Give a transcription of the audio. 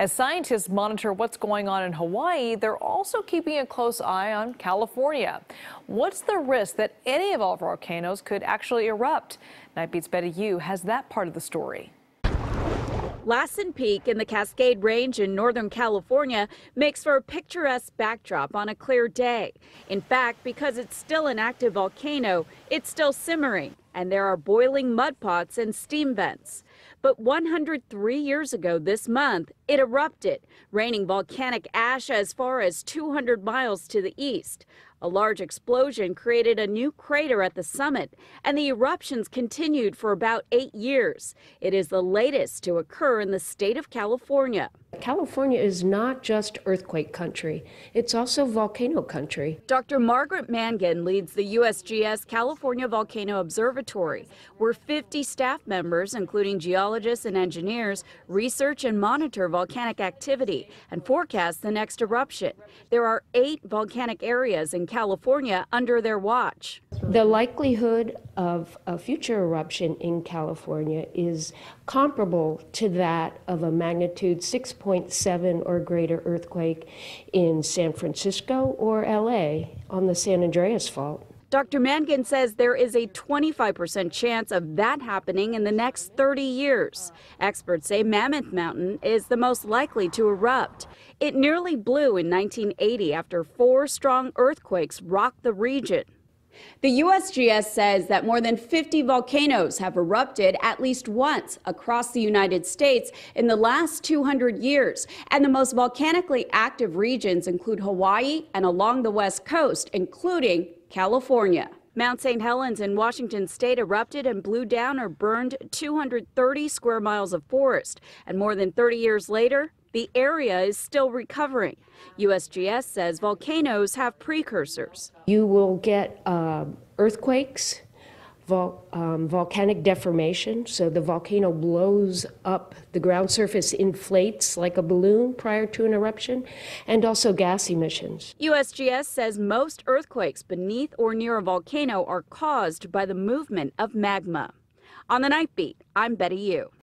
As scientists monitor what's going on in Hawaii, they're also keeping a close eye on California. What's the risk that any of our volcanoes could actually erupt? Nightbeat's Betty Yu has that part of the story. Lassen Peak in the Cascade Range in Northern California makes for a picturesque backdrop on a clear day. In fact, because it's still an active volcano, it's still simmering, and there are boiling mud pots and steam vents. But 103 years ago this month, it erupted, raining volcanic ash as far as 200 miles to the east. A large explosion created a new crater at the summit, and the eruptions continued for about eight years. It is the latest to occur in the state of California. California is not just earthquake country, it's also volcano country. Dr. Margaret Mangan leads the USGS California Volcano Observatory, where 50 staff members, including geologists and engineers, research and monitor volcanic activity and forecast the next eruption. There are eight volcanic areas in California under their watch. The likelihood of a future eruption in California is comparable to that of a magnitude 6.7 or greater earthquake in San Francisco or LA on the San Andreas Fault. Dr. Mangan says there is a 25% chance of that happening in the next 30 years. Experts say Mammoth Mountain is the most likely to erupt. It nearly blew in 1980 after four strong earthquakes rocked the region. The USGS says that more than 50 volcanoes have erupted at least once across the United States in the last 200 years, and the most volcanically active regions include Hawaii and along the west coast, including California. Mount St. Helens in Washington state erupted and blew down or burned 230 square miles of forest. And more than 30 years later, the area is still recovering. USGS says volcanoes have precursors. You will get uh, earthquakes, vol um, volcanic deformation, so the volcano blows up, the ground surface inflates like a balloon prior to an eruption, and also gas emissions. USGS says most earthquakes beneath or near a volcano are caused by the movement of magma. On the Night Beat, I'm Betty Yu.